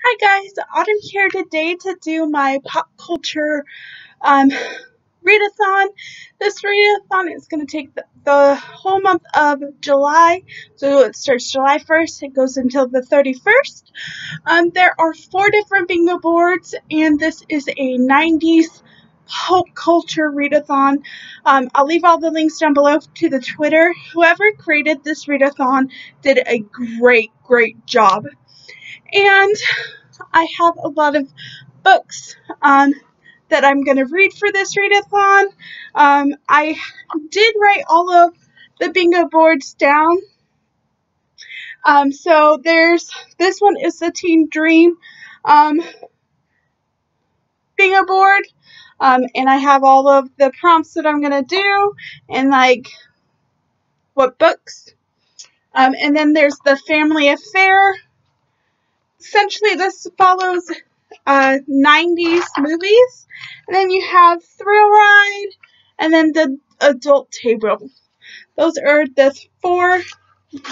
Hi guys, Autumn here today to do my pop culture um, readathon. This readathon is going to take the, the, whole month of July. So it starts July 1st, it goes until the 31st. Um, there are four different bingo boards, and this is a 90s pop culture readathon. Um, I'll leave all the links down below to the Twitter. Whoever created this readathon did a great, great job. And I have a lot of books um, that I'm going to read for this readathon. Um, I did write all of the bingo boards down. Um, so there's this one is the Teen Dream um, bingo board. Um, and I have all of the prompts that I'm going to do and like what books. Um, and then there's the Family Affair essentially this follows uh, 90s movies. And then you have Thrill Ride and then the adult table. Those are the four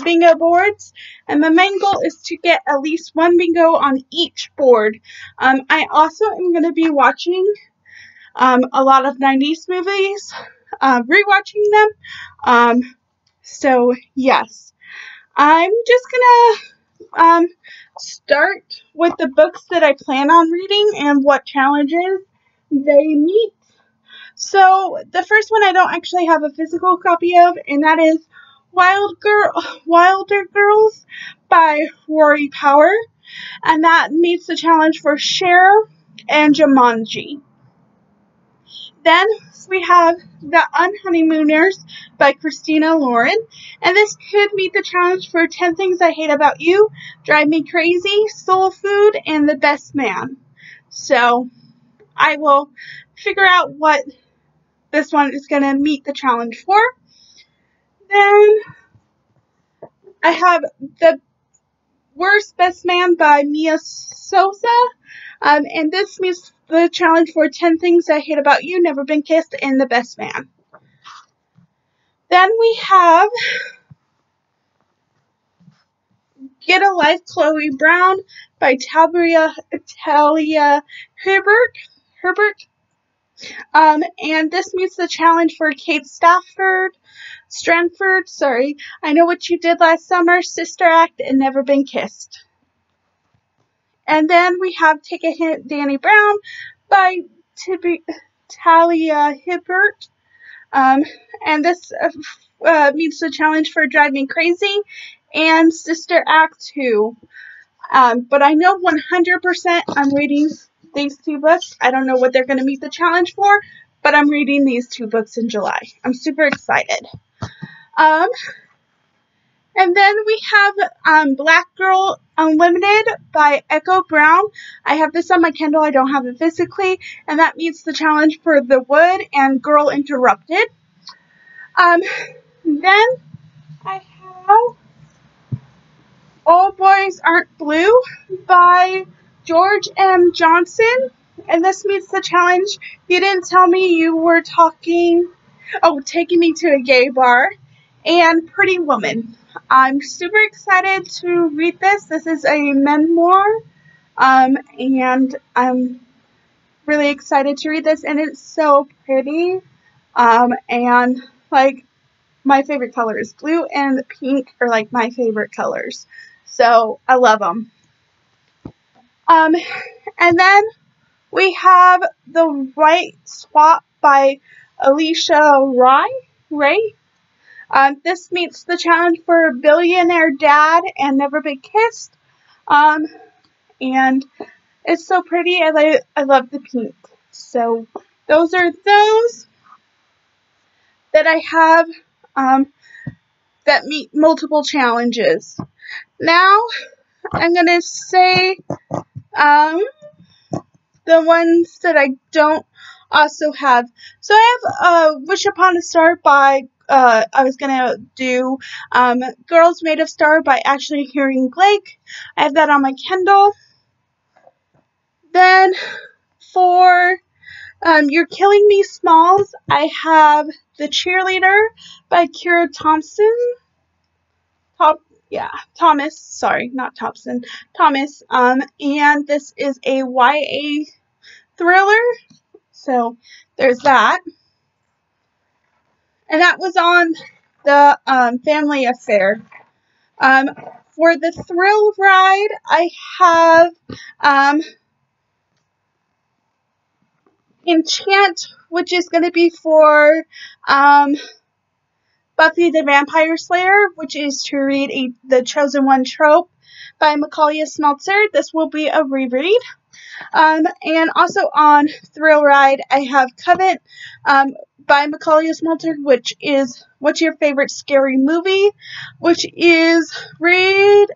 bingo boards. And my main goal is to get at least one bingo on each board. Um, I also am going to be watching um, a lot of 90s movies, uh, rewatching them. Um, so, yes. I'm just going to um, start with the books that I plan on reading and what challenges they meet. So the first one I don't actually have a physical copy of, and that is Wild Girl, Wilder Girls by Rory Power, and that meets the challenge for Cher and Jumanji. Then we have The Unhoneymooners by Christina Lauren. And this could meet the challenge for 10 Things I Hate About You, Drive Me Crazy, Soul Food, and The Best Man. So I will figure out what this one is going to meet the challenge for. Then I have The Worst Best Man by Mia Sosa. Um, and this meets the challenge for 10 Things I Hate About You, Never Been Kissed, and The Best Man. Then we have Get a Life, Chloe Brown by Talia, Italia Herbert. Herbert. Um, and this meets the challenge for Kate Stafford, Stranford, sorry. I Know What You Did Last Summer, Sister Act, and Never Been Kissed. And then we have Take a Hint, Dani Brown by Tibi- Talia Hibbert. Um, and this uh, uh, meets the challenge for Drive Me Crazy and Sister Act 2. Um, but I know 100% I'm reading these two books. I don't know what they're going to meet the challenge for, but I'm reading these two books in July. I'm super excited. Um, and then we have um, Black Girl Unlimited by Echo Brown. I have this on my Kindle. I don't have it physically. And that meets the challenge for The Wood and Girl Interrupted. Um, then I have All Boys Aren't Blue by George M. Johnson. And this meets the challenge. You didn't tell me you were talking, oh, taking me to a gay bar. And Pretty Woman. I'm super excited to read this. This is a memoir, um, and I'm really excited to read this, and it's so pretty. Um, and like my favorite color is blue and pink are like my favorite colors, so I love them. Um, and then we have the Right Swipe by Alisha Rye, Ray, um, this meets the challenge for Billionaire Dad and Never Been Kissed. Um, and it's so pretty. I, I love the pink. So those are those that I have um, that meet multiple challenges. Now I'm going to say um, the ones that I don't also have. So I have uh, Wish Upon a Star by uh, I was gonna do um, Girls Made of Star by Ashley Herring Blake. I have that on my Kindle. Then for um, You're Killing Me Smalls, I have The Cheerleader by Kira Thompson. Top, yeah, Thomas, sorry, not Thompson, Thomas. Um, and this is a YA thriller. So there's that. And that was on the um, family affair. Um, for the thrill ride, I have um, Enchant, which is going to be for um, Buffy the Vampire Slayer, which is to read a, the Chosen One trope by Macaulay Smeltzer. This will be a reread. Um, and also on Thrill Ride, I have Covet um, by Macaulay Smeltzer, which is What's Your Favorite Scary Movie? Which is read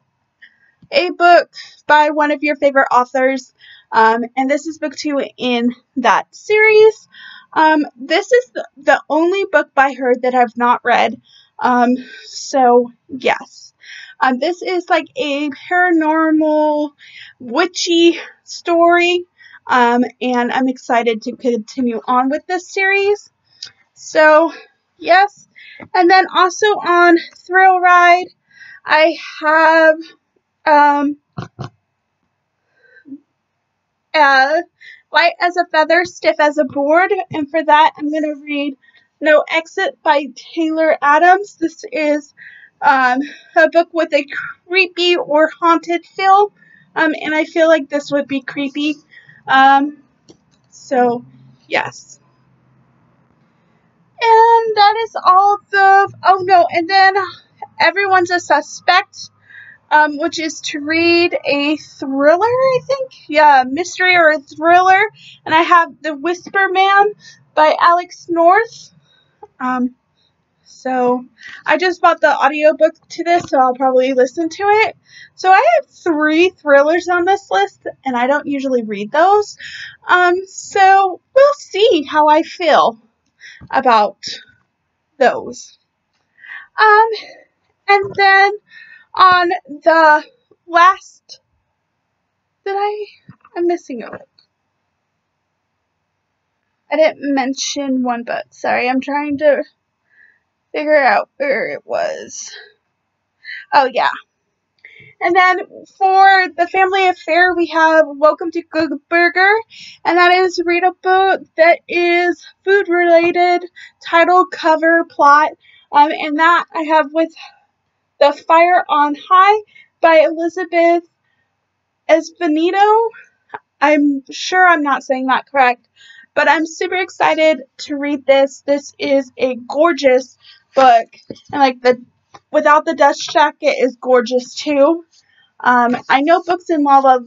a book by one of your favorite authors. Um, and this is book two in that series. Um, this is the, the, only book by her that I've not read. Um, so, yes. Um, this is like a paranormal, witchy story. Um, and I'm excited to continue on with this series. So, yes. And then also on Thrill Ride, I have um, uh, light as a feather, stiff as a board. And for that, I'm going to read No Exit by Taylor Adams. This is um, a book with a creepy or haunted feel. Um, and I feel like this would be creepy. Um, so, yes. And that is all the. Oh no, and then everyone's a suspect um, which is to read a thriller, I think. Yeah, mystery or a thriller. And I have The Whisper Man by Alex North. Um, so I just bought the audiobook to this, so I'll probably listen to it. So I have three thrillers on this list, and I don't usually read those. Um, so we'll see how I feel about those. Um, and then on the last did I I'm missing a. I didn't mention one book. Sorry, I'm trying to figure out where it was. Oh yeah. And then for the family affair, we have Welcome to Good Burger, and that is read a book that is food related, title, cover, plot, um, and that I have with the Fire on High by Elizabeth Esvenito. I'm sure I'm not saying that correct, but I'm super excited to read this. This is a gorgeous book, and like the without the dust jacket is gorgeous too. Um, I know Books and Law love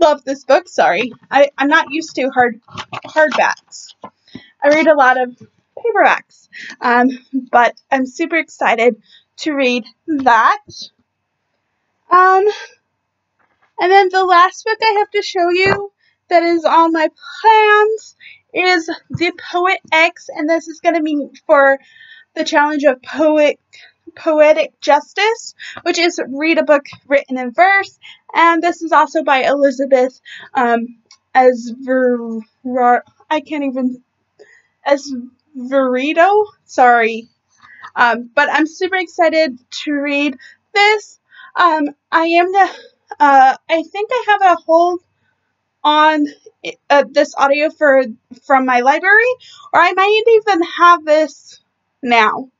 love this book. Sorry, I, I'm not used to hard hardbacks. I read a lot of paperbacks. Um, but I'm super excited to read that. Um, and then the last book I have to show you that is on my plans is The Poet X, and this is going to be for the challenge of poet poetic justice, which is read a book written in verse, and this is also by Elizabeth um, as Ver I can't even as Verito. Sorry. Um, but I'm super excited to read this. Um, I am the, uh, I think I have a hold on uh, this audio for from my library, or I might even have this now.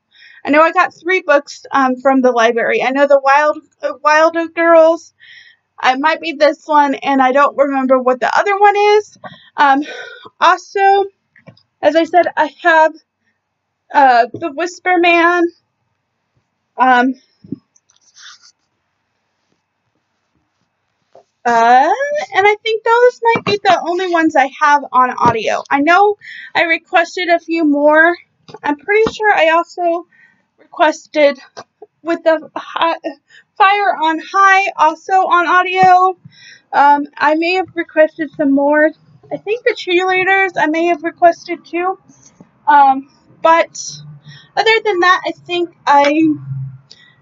I know I got three books um, from the library. I know the Wild uh, Wilder Girls. I might be this one, and I don't remember what the other one is. Um, also, as I said, I have uh, the Whisper Man. Um, uh, and I think those might be the only ones I have on audio. I know I requested a few more. I'm pretty sure I also requested with the Fire on High also on audio. Um, I may have requested some more I think the cheerleaders I may have requested too. Um, but other than that, I think I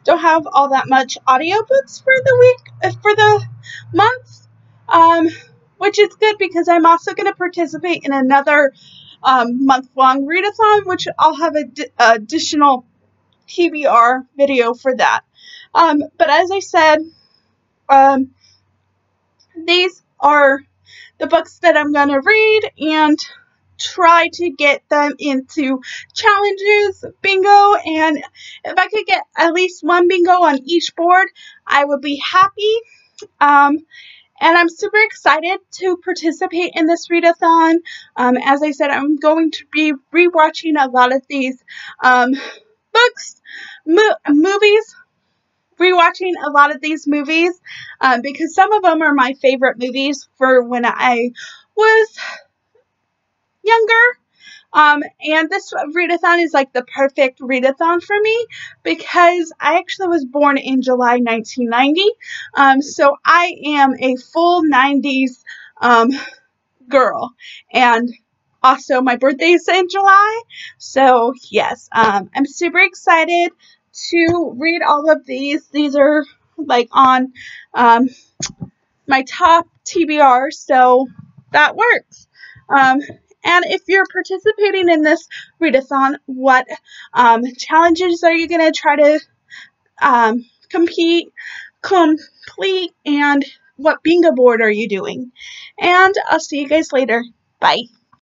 don't have all that much audiobooks for the week, uh, for the month. Um, which is good because I'm also going to participate in another um, month long readathon, which I'll have ad- additional TBR video for that. Um, but as I said, um, these are the books that I'm going to read and try to get them into challenges bingo and if I could get at least one bingo on each board I would be happy um, and I'm super excited to participate in this readathon. Um, as I said, I'm going to be rewatching a lot of these um, books, mo- movies, rewatching a lot of these movies um, because some of them are my favorite movies for when I was younger. Um, and this readathon is like the perfect readathon for me because I actually was born in July 1990. Um, so I am a full 90s um, girl. And also, my birthday is in July. So, yes, um, I'm super excited to read all of these. These are like on um, my top TBR, so that works. Um, and if you're participating in this readathon, what um, challenges are you going to try to um, compete, complete, and what bingo board are you doing? And I'll see you guys later. Bye.